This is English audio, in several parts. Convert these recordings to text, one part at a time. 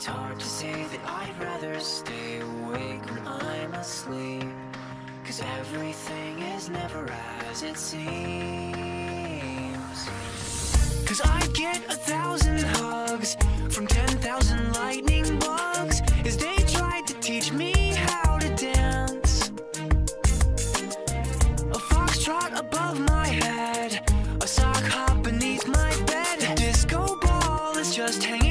It's hard to say that I'd rather stay awake when I'm asleep. Cause everything is never as it seems. Cause I get a thousand hugs from ten thousand lightning bugs As they tried to teach me how to dance. A foxtrot above my head A sock hop beneath my bed A disco ball is just hanging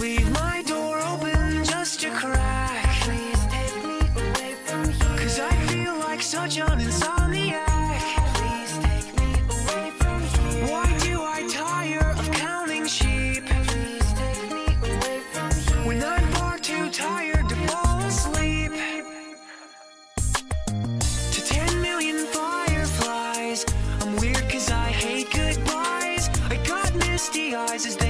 Leave my door open just a crack. Please take me away from I feel like such an insomniac. Please take me away from here. Why do I tire of counting sheep? Please take me away from here. When I'm too tired to fall asleep. To 10 million fireflies. I'm weird cause I hate goodbyes. I got misty eyes as they